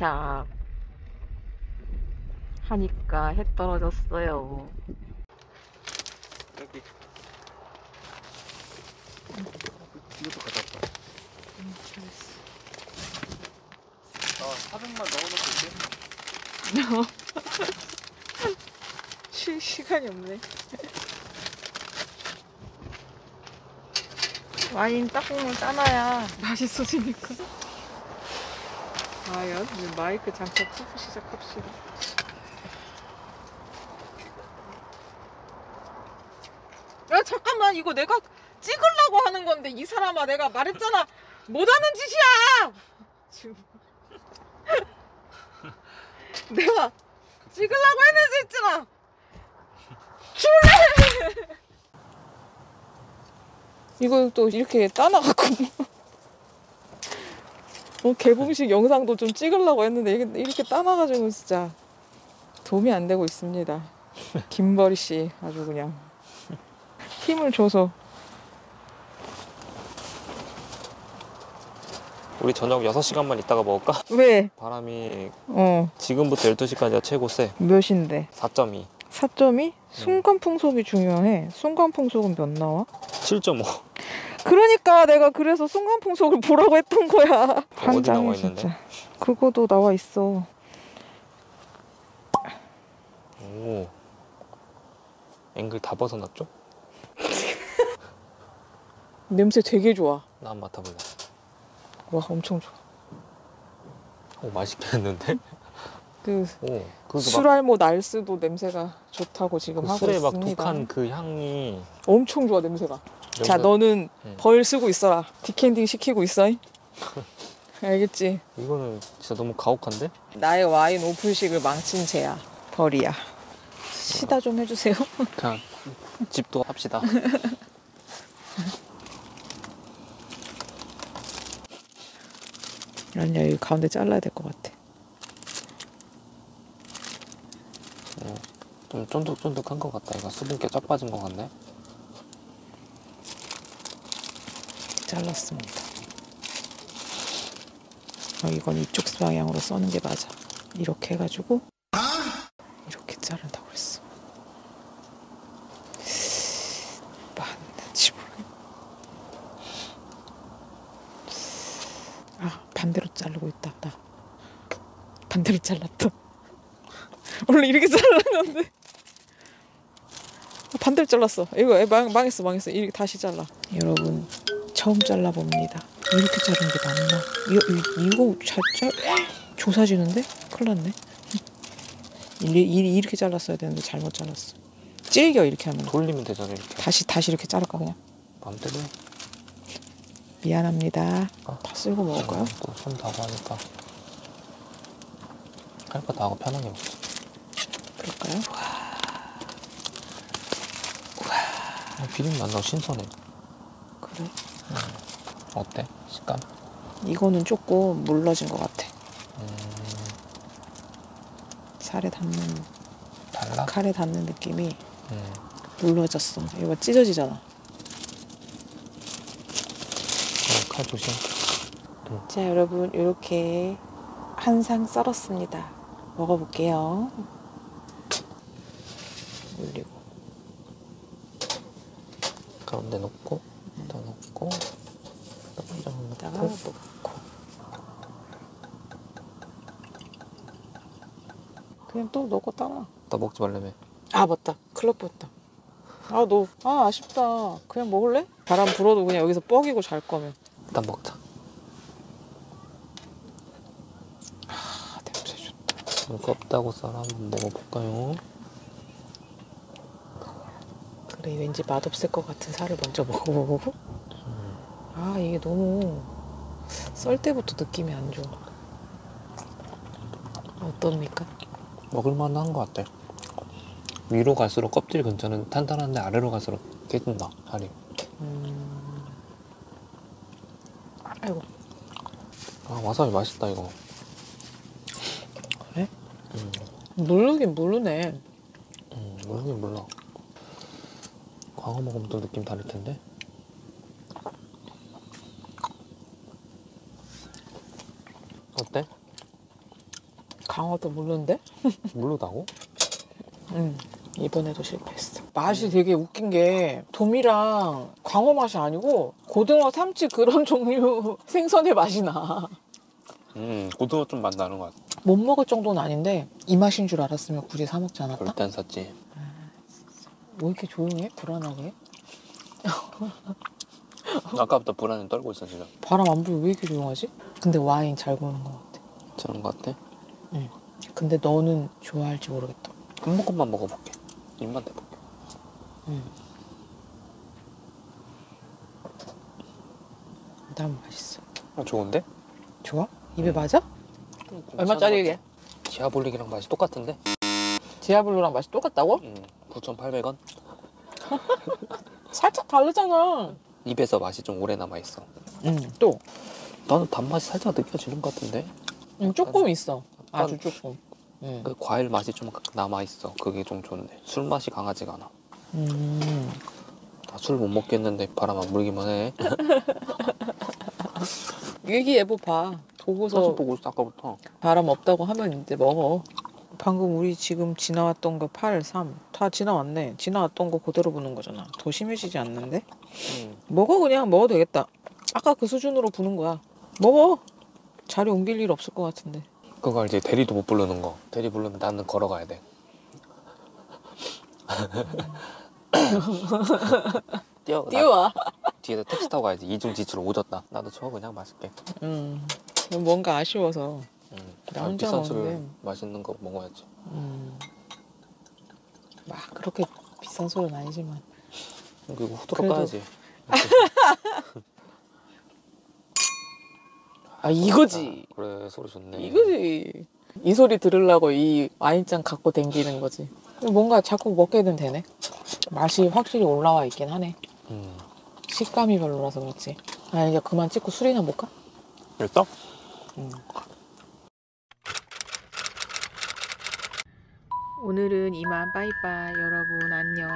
도착. 하니까 해 떨어졌어요. 여기 이것도 가져왔다 아 400만 넣어놓고 있대 쉴 시간이 없네. 와인 딱국물 따놔야 맛있어지니까. 과연 마이크 장착 푸 시작합시다. 야 잠깐만 이거 내가 찍으려고 하는 건데 이 사람아 내가 말했잖아 못하는 짓이야. 지금 내가 찍으려고 했는지 했잖아. 줄래? 이거 또 이렇게 따놔갖고 어, 개봉식 영상도 좀 찍으려고 했는데 이게 이렇게 따놔가지고 진짜 도움이 안 되고 있습니다. 김버리 씨 아주 그냥 힘을 줘서 우리 저녁 6시간만 있다가 먹을까? 왜? 바람이 어 지금부터 12시까지가 최고 세 몇인데? 4.2 4점이 순간 풍속이 중요해. 순간 풍속은 몇 나와? 7.5 그러니까 내가 그래서 순간 풍속을 보라고 했던 거야. 한 있는데? 진짜. 그거도 나와 있어. 오 앵글 다 벗어났죠? 냄새 되게 좋아. 나 한번 맡아볼래 와 엄청 좋아. 오 맛있겠는데? 그 오 술알모 날스도 냄새가 좋다고 지금 그 하고 술에 막 있습니다. 독한 그 향이 엄청 좋아 냄새가. 자 너는 응. 벌 쓰고 있어라. 디캔딩 시키고 있어. 알겠지? 이거는 진짜 너무 가혹한데? 나의 와인 오픈식을 망친 쟤야. 벌이야. 시다 좀 해주세요. 그냥 집도 합시다 아니야 여기 가운데 잘라야 될 것 같아. 좀 쫀득쫀득한 것 같다 이거 수분기 쫙 빠진 것 같네 잘랐습니다. 어, 이건 이쪽 방향으로 써는 게 맞아. 이렇게 해가지고 이렇게 자른다고 그랬어. 맞는지 모르겠. 아 반대로 자르고 있다. 나 반대로 잘랐다. 원래 이렇게 잘랐는데 아, 반대로 잘랐어. 이거 망, 망했어 망했어. 이렇게 다시 잘라. 여러분 처음 잘라봅니다. 이렇게 자르는 게 맞나? 이거, 이- 이거 잘, 잘, 조사지는데? 큰일 났네. 이, 이렇게 잘랐어야 되는데 잘못 잘랐어. 찔겨 이렇게 하면. 돌리면 되잖아 이렇게 다시 다시 이렇게 자를까 그냥? 마음대로 해. 미안합니다. 아. 다 쓸고 먹을까요? 또손 다고 하니까 할 거 다 하고 편하게 먹자 그럴까요? 아, 비린맛 안 나고 신선해 그래. 어때? 식감? 이거는 조금 물러진 것 같아. 음, 살에 닿는 달라? 칼에 닿는 느낌이 음. 물러졌어. 이거 찢어지잖아. 어, 칼 조심 자 여러분 이렇게 한 상 썰었습니다. 먹어볼게요. 올리고 가운데 놓고 더 놓고 좀 여기다가 넣고 그냥 또 넣고 따라. 나 먹지 말라며 아 맞다. 클럽 뻔했다. 아 너 아 아쉽다. 그냥 먹을래? 바람 불어도 그냥 여기서 뻐기고 잘 거면. 일단 먹자 아 냄새 좋다. 없다고 썰어 한번 먹어볼까요? 그래 왠지 맛없을 것 같은 살을 먼저 먹어보고. 아 이게 너무 썰 때부터 느낌이 안 좋아. 어떻습니까? 먹을만한 것 같아 위로 갈수록 껍질 근처는 탄탄한데 아래로 갈수록 깨진다 살이 음... 아이고 아 와사비 맛있다 이거 그래? 음, 물르긴 물르네. 음 모르긴 몰라 광어 먹으면 또 느낌 다를 텐데 어때? 강화도 모르는데? 모르다고? 응. 이번에도 실패했어. 맛이 되게 웃긴 게 도미랑 광어 맛이 아니고 고등어, 삼치 그런 종류 생선의 맛이 나. 음 고등어 좀 맛 나는 것 같아 못 먹을 정도는 아닌데 이 맛인 줄 알았으면 굳이 사 먹지 않았다. 안 샀지 왜 이렇게 조용해? 불안하게? 아까부터 불안에 떨고 있어 지금 바람 안 불고 왜 이렇게 조용하지? 근데 와인 잘 고른 것 같아. 저런 것 같아? 근데 너는 좋아할지 모르겠다. 한 모금만 먹어볼게 입만 대볼게 난 맛있어. 어 좋은데? 좋아? 입에 맞아? 얼마짜리게? 지하볼릭이랑 맛이 똑같은데? 디아블로랑 맛이 똑같다고? 음 9,800원? 살짝 다르잖아. 입에서 맛이 좀 오래 남아 있어 응. 또 나는 단맛이 살짝 느껴지는 것 같은데? 응, 조금 있어. 아주 조금. 응. 그 과일 맛이 좀 남아 있어 그게 좀 좋은데 술 맛이 강하지가 않아 음. 나술 못 먹겠는데 바람 안 불기만 해 일기예보 봐. 보고서 사진 보고 있어 아까부터 바람 없다고 하면 이제 먹어. 방금 우리 지금 지나왔던 거 8, 3. 다 지나왔네. 지나왔던 거 그대로 보는 거잖아. 더 심해지지 않는데? 음. 먹어 그냥 먹어도 되겠다. 아까 그 수준으로 부는 거야. 먹어. 자리 옮길 일 없을 것 같은데. 그거 이제 대리도 못 부르는 거 대리 부르면 나는 걸어가야 돼 뛰어 나 뛰어와. 뒤에서 택시 타고 가야지 이중 지출 오졌다 나도 저거 그냥 마실게 음. 뭔가 아쉬워서. 음. 나 아, 혼자 비싼 술 먹는데. 맛있는 거 먹어야지 음. 막 그렇게 비싼 소리는 아니지만. 그리고 후드로 그래도- 까야지 아 이거지. 아, 그래 소리 좋네 이거지. 이 소리 들으려고 이 와인잔 갖고 댕기는 거지. 뭔가 자꾸 먹게는 되네. 맛이 확실히 올라와 있긴 하네. 음. 식감이 별로라서 그렇지. 아 이제 그만 찍고 술이나 먹까? 일단 음. 오늘은 이만 빠이빠이 여러분 안녕.